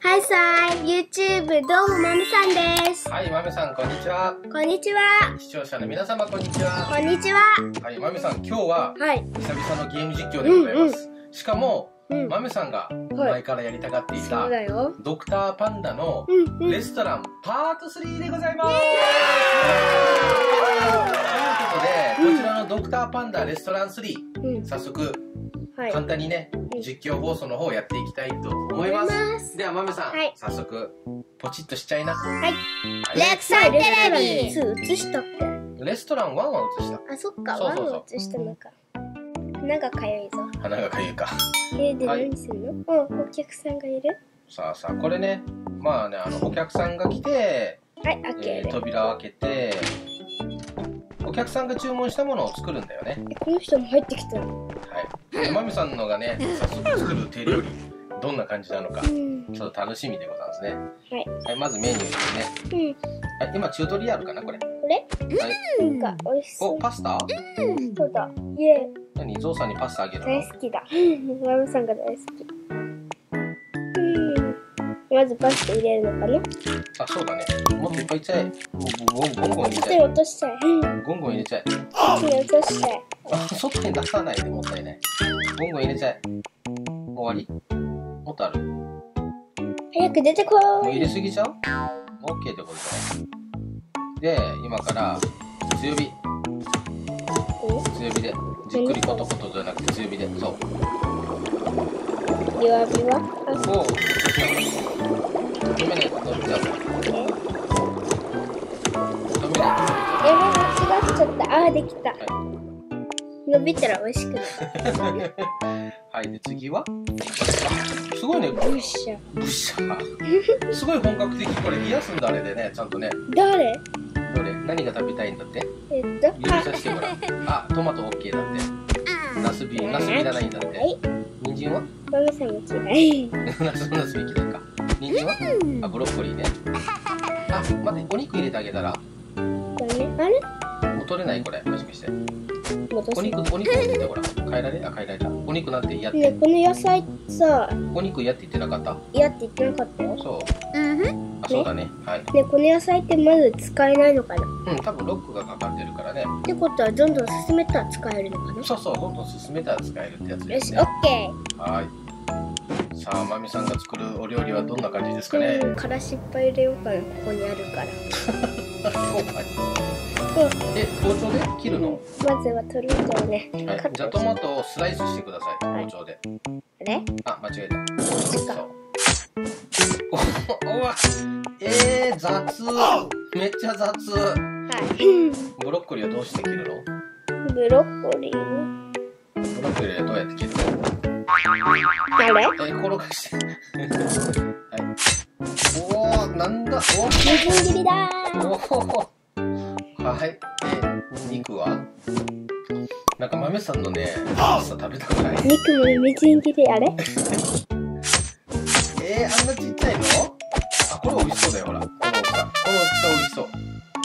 はいさい、YouTube どうもまみさんです。はい、まみさん、こんにちは。こんにちは。視聴者の皆様、こんにちは。こんにちは。はい、まみさん、今日ははい。久々のゲーム実況でございます。しかも、うん。まみさんが前からやりたがっていそたうだよ。ドクターパンダのうんうん。レストランパート3でございます。ということで、こちらのドクターパンダレストラン3、うん。早速、はい。簡単にね、うん実況放送の方をやっていきたいと思います。ますでは、まみさん、はい早速、ポチッとしちゃいな。はい。はいレクサイテレビ2映したっけレストラン1は映した。あ、そっか。そうそうそうワンを映したのか。鼻がかゆいぞ。鼻がかゆいか。えー、ではい何するの？うん、お客さんがいる？さあさあ、これね、まあね、あの、お客さんが来て、はい、開ける。えー扉を開けて、お客さんが注文したものを作るんだよね。えこの人も入ってきたの。はい。でまみさんのがね、早速作る手料理、どんな感じなのかう、ん。ちょっと楽しみでございますね。はい。はい、まずメニューですね。うん。はい、今、チュートリアルかな、これ？これ？はい。なんか、美味しそお、う。パスタ？そうだ。イエーイ。何？ゾウさんにパスタあげるの？大好きだ。ママさんが大好き。うん。まずパスタ入れるのかな？あ、そうだね。もっといっぱいちゃえ。ゴンゴン入れち手ゃえ。落としちゃえ。ゴンゴン入れちゃえ。手落としちゃえ。あ、外に出さないでもったいない。ゴンゴン入れちゃえ。終わりもっとあるも早く出てこう入い。れすぎちゃう ?OK ってことだね。で、今から強火。強火で。じっくりコトコトじゃなくて強火で。そう。弱火はあ、おう。止めないと伸びちゃうから。止めないえ、間違っちゃった。あー、できた。と。伸びたら美味しくなる。はい。はい。で、次は？あすごいね。よっしゃ。ブッシャー。すごい本格的。これ冷やすんだ、あれでね。ちゃんとね。誰？どれ？何が食べたいんだって？えっと、指さしてごらん。あ、トマト OK だって。ナスビ、ナスビいらないんだって。はい。人参は？ママさんい。ナス、ナスビ嫌いか。人参は？あ、ブロッコリーね。あ、待って、お肉入れてあげたら？取れないこれ。もしかして。お肉、お肉入れてごらん。変えられ？あ、変えられた。お肉なんて嫌って。ねこの野菜さ、お肉嫌って言ってなかった？嫌って言ってなかったよ。そう。あ、そうだね。はい。ねこの野菜ってまず使えないのかなうん、多分ロックがかかってるからね。ってことはどんどん進めたら使えるのかなそうそう、どんどん進めたら使えるってやつよし、ですねオ。ッケはい。さあ、まみさんが作るお料理はどんな感じですかね？ー。うん、からしいっぱい入れようかな、ここにあるから。え、包丁で？切るの、まずはトルートをね、はい。じゃあトマトをスライスしてください、はい。包丁で。あれあ、間違えた。そう。おおわ。えー、雑。めっちゃ雑。はい。ブロッコリーはどうして切るの？ブロッコリー？をブロッコリーはどうやって切るの？あれえ、転がして。はい。おー、なんだ？おみじん切りだー。おーはい。え、肉は？なんか豆さんのね、パスタ食べたくない肉もみじん切り、あれ？えー、あんなちっちゃいの？あ、これ美味しそうだよ、ほら。この大きさ。この大きさ美味しそう。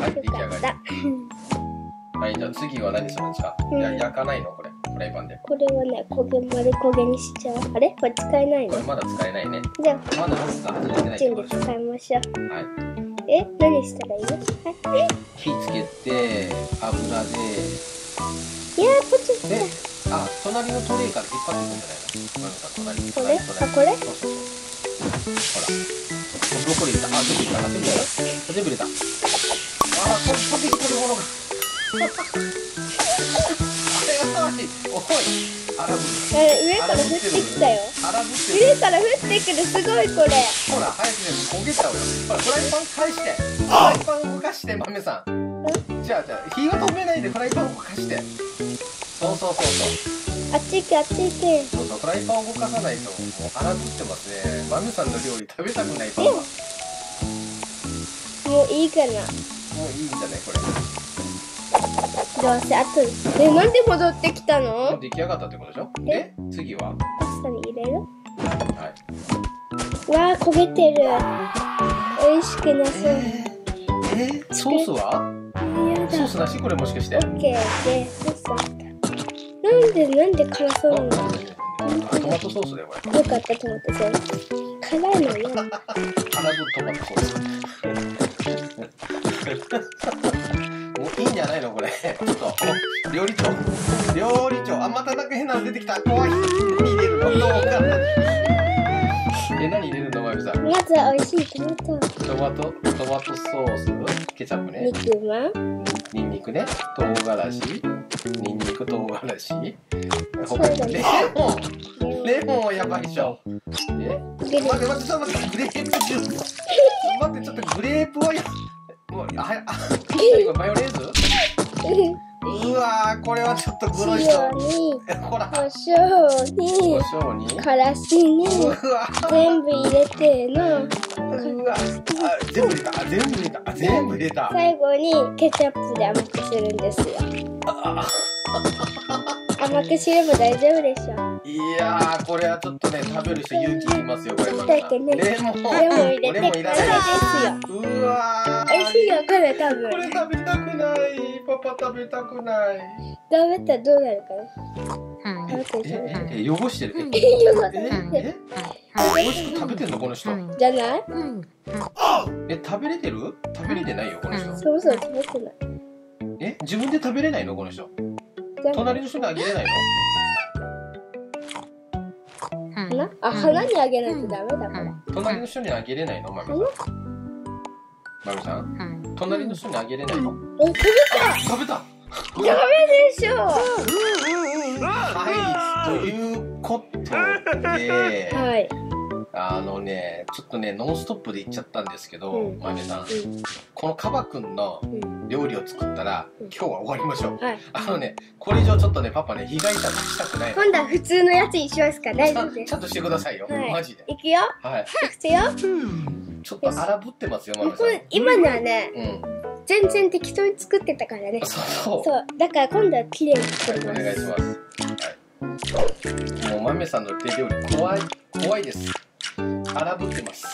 はい、出来上がり。。はい、じゃあ次は何するんですか、うんいや焼かないの？これ。フライパンで。これはね、焦げ丸焦げにしちゃう。あれ？これ使えないの？これまだ使えないね。じゃあ、まだロックが外れてないってでことでしょ使いましょう。はい。え何したらいい？のはい。火つけて、油で、いやー、ポチッでと。、あ、隣のトレイから引っ張っていくんじゃないの？これ？隣あ、これ？そうそうそう。ほら。ブロッコリー入れた。あ、全部入れた。全部入れた。全部入れた。あー、飛び飛びくるものが。あれ、おい。アラブ。あれ上から降ってきたよ。上から降ってくる、すごいこれ。ほら、早くね、焦げちゃうよ。ほら、フライパン返して。フライパン動かして、豆さん。じゃあ、じゃあ、火を止めないでフライパン動かして。そうそうそうそう。あっち行け、あっち行け。そうそう、フライパンを動かさないと、もう腹ぶってますね。マミさんの料理食べたくないパパ。ももういいかな。ういいんじゃない？これ。どうせ、あと、え、なんで戻ってきたの？出来上がったってことでしょ？で、次は？パスタに入れる？はい。わー、焦げてる。美味しくなそう。えー、えー、ソースは？ソースなし？これもしかして？オッケーで、ソースあった。なんで、なんで辛そうなの？あトマトソースだよ、これ。よかった、トマトソース。辛辛いのよ。腹ぶトマトソース。料理長。料理長。あ、またなんか変なの出てきた。怖い。何入れるのどうかな。え、何入れるのまゆみさん？まずは美味しいトマト。トマト、トマトソース、ケチャップね。肉まん。ニンニクね。唐辛子。ニンニク、唐辛子。ほそうだねレモン。レモンやばいでしょ。え？待って待ってちょっと待ってグレープジュース待ってちょっとグレープはやもうあ あマヨネーズ？うわーこれはちょっとグロいぞ塩に、ほら。胡椒に胡、椒に？からしに、うわ全部入れての、うわ。あ全部入れた。あ全部入れた。あ全部入れた。最後にケチャップで甘くするんですよ。あ甘くすれば大丈夫でしょ。いやーこれはちょっとね食べる人勇気いりますよこれだ。けね。レモンレモン入れて、これですよ。うわー。美味しいよ、これ多分。これ食べたくないパパ食べたくない。食べたらどうなるかな？食べて食べて。ええ汚してる？えよかっえたえ美味しく食べてんの？この人。じゃない？え食べれてる？食べれてないよこの人。そうそう、食べてない。え自分で食べれないの？この人。じゃあ隣の人にあげれないの？花あ、花にあげないとダメだから。隣の人にあげれないの？マミさんマミさん隣の人にあげれないの？え、食べ食べた。たダメでしょ。はい。ということではい。あのねちょっとねノンストップで言っちゃったんですけど、うん。マミさんうこのカバくんのん。うん。料理を作ったらうん。今日は終わりましょう。はい。あのねこれ以上ちょっとねパパね被害者出したくないの。今度は普通のやつにしますから大ちゃ丈夫です。んちゃんとしてくださいよ、はい。マジで。いくよ。はい。いくよちょっと荒ぶってますよマミさんこれ今のはね、うん全然適当に作ってたからね。そうそうそう。だから今度は綺麗に作りおます。願いします。はい。もう豆さんの手料理怖い怖いです。荒ぶってます。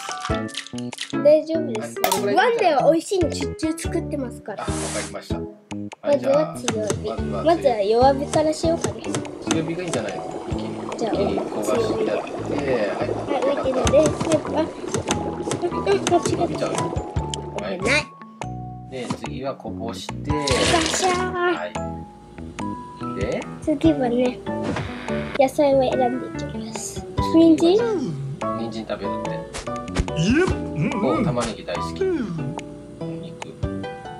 大丈夫ですはいワンでは美味しいのしょっちゅう作ってますかあ、わら。かりました。まずは強火。まずは弱火からしようかね。強火がいいんじゃないじゃあ一気に焦がしてやって、はい。はい、浮いてるで、あ、うん、うん、間違見ちゃう。えた。はい。ない。で次はこぼして、ガシャー。はい。で、次はね、野菜を選んでいきます。人参？人参食べるって。お、玉ねぎ大好き。肉。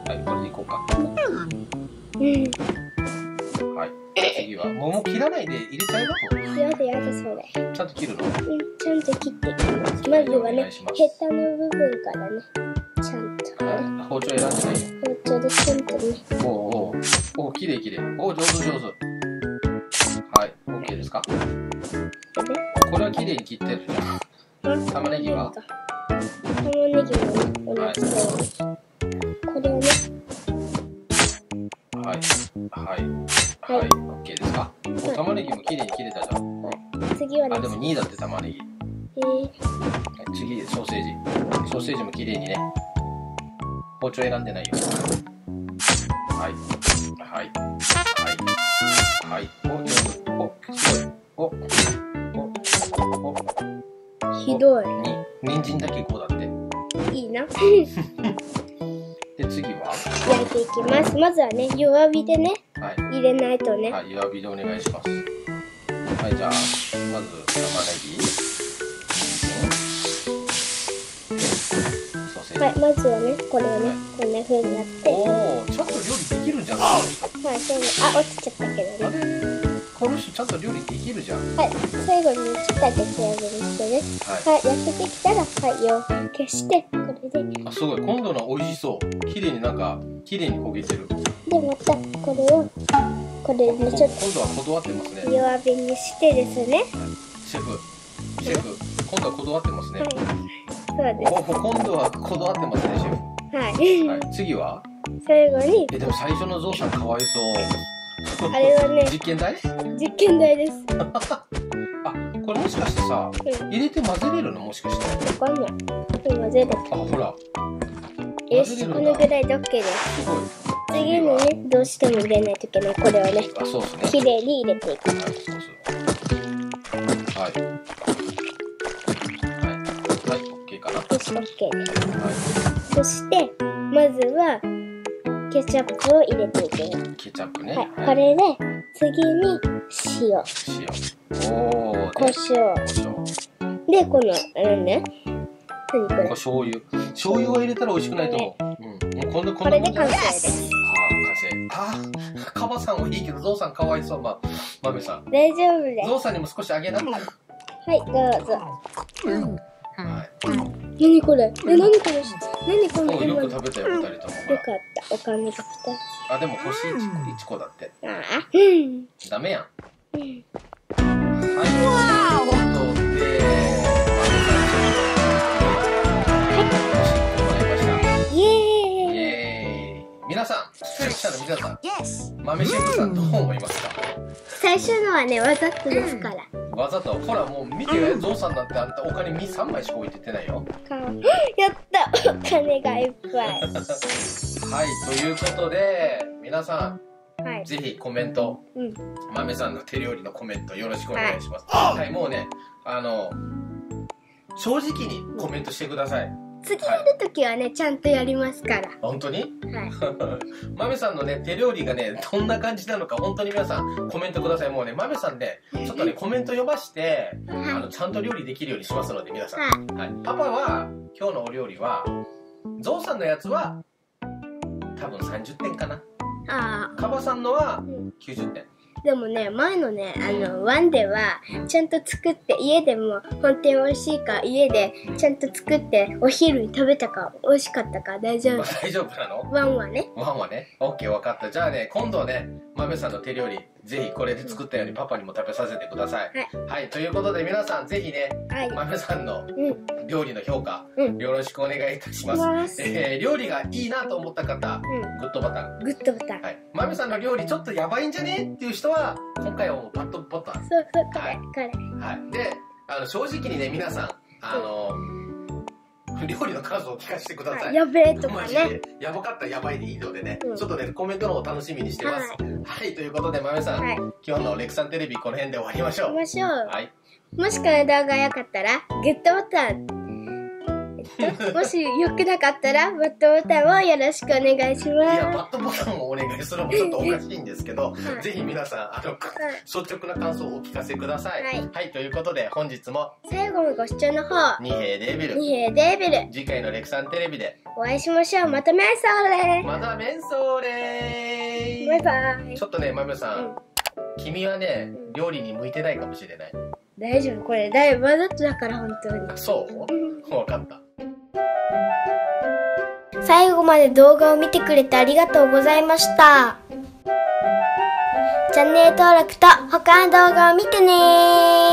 はい、これでいこうか。うん。は。桃切らないで入れちゃえばもやだやだそれ。うちゃんと切るの？うん、ちゃんと切って。いきます。まずはお願ねいしま、す。ヘタの部分からね、ちゃんとね、はい。包丁選んでない？よ。包丁でちゃんとね、おうおう。おうきれいきれ。いおう上手上手。はい OK ですか？これはきれいに切ってる。じゃん。玉ねぎは？玉ねぎもね。これをね、はい。はい。はい。OK ですか？お玉ねぎもきれいに切れたじゃん。次はねあ、でも2位だって玉ねぎ。えー、はい次ソーセージ。ソーセージもきれいにね。包丁選んでないよ。はい。はい。はい。はい。おすごい。おおおお。ひどい。に人参だけこうだって。いいな。で次は？焼いていきます。まずはね、弱火でね、はい、入れないとね。はい、弱火でお願いしますはいじゃあまず玉ねぎはい、まずはね、これをね、こんな風にやって。おおちゃんと料理できるじゃんはい、そうね。あ、落ちちゃったけどあね。れこの人ちゃんと料理できるじゃんはい、最後にしっかりと仕上げにしてね。はいはい、焼けてきたら、はい、よく消して、これで。あすごい今度の美味しそう綺麗になんか綺麗に焦げてるで、また、これを、これにちょっ今度はこだわってますねと弱火にしてですね。シェフシェフ今度はこだわってますねはい。そうでおお今度はこだわってますねシェフす。はい。はい、次は？最後に、えでも最初のゾウさんかわいそうあれはね、実験台？実験台です。あこれもしかしてさうん、入れて混ぜれるの？もしかしてわかんない。今全部。あほらよし、このぐらいで OK です。すごい次にね、どうしても入れないといけない。これをね、あそうですね綺麗に入れていく。はいはいはいし OK です。はそして、まずは、ケチャップを入れていきます。い。ケチャップね。はい、これで、次に塩、塩。おー。胡椒。胡椒。で、この、あのね、何ここれれ醤油。醤油は入れたら美味しくないと思う。うん。もうこんな、こんなこれで完成です。ああ、完成。ああ、カバさんはいいけど、ゾウさんかわいそう。まあ、マメさん。大丈夫です。ゾウさんにも少しあげな。ははい、どうぞ。い。何これ？え、何これ？何このおよ今く食べたよ、二人とも。よかった。お金が2あ、でも欲しい1個だって。つ。ああ。うん。ダメやん。うんはい。ということで。イエーイイエーイ。皆さん、視聴者の皆さん、Yes. 豆シェフさんどう思いますか？最初のはね、わざとですから。わざと、ほらもう見て、ゾウさんなんてあんたお金3、3枚しか置いてってないよ。やったお金がいっぱい。はい、ということで、皆さはいん、。ぜひコメント、うん。豆さんの手料理のコメントよろしくお願いします。はい、もうね、あの、正直にコメントしてください。次やるときはね、ちゃんとやりますから。本当に？はい。豆さんのね、手料理がね、どんな感じなのか、本当に皆さんコメントください。もうね、豆さんね、ちょっとね、コメント読まして、あの、はちゃんと料理できるようにしますので、皆さん。い。はい。はい、パパは今日のお料理はゾウさんのやつは多分30点かなあカバさんのはうん90点あ。でもね、前のね、あの、ワンでは、ちゃんと作って、家でも、本当に美味しいか、家でちゃんと作って、お昼に食べたか、美味しかったか、大丈夫？大丈夫なの？ワンはね。ワンはね？OK 分かったじゃあね今度ね豆さんの手料理ぜひこれで作ったようにパパにも食べさせてくださいはい、ということで皆さんぜひねはい。豆さんのうん。料理の評価うん。よろしくお願いいたします、ます。えー料理がいいなと思った方うん。グッドボタングッドボタン。はい豆さんの料理ちょっとやばいんじゃね？っていう人は今回はもうバッドボタンそうそう、これ、これ。はい、であの正直にね皆さんあの、料理の感想を聞かせてください、はいやべえとかね。で。やばかったらやばいでいいのでね、うん。ちょっとねコメントの方楽しみにしてます。はい、ということでまめさん、はい。今日のレクさんテレビこの辺で終わりましょう。行きましょう。はい。もしこの動画が良かったら、グッドボタン。えっと、もし良くなかったら、バッドボタンをよろしくお願いしいまやバッドボタンをお願いするのもちょっとおかしいんですけど、はい。ぜひ皆さんあのす。率直な感想をお聞かせください。はい。ということで本日も最後のご視聴の方、二平デービル。二平デービル、次回のレクさんテレビで。お会いしましょう。またメンソーレまたメンソーレバイバイ。ち。ょっとねまめさん、うん。君はねうん料理に向いてないかもしれない。大丈夫、これ、だいぶわざとだから、本当に。そう？うん。分かった最後まで動画を見てくれてありがとうございました。チャンネル登録と他の動画を見てねー。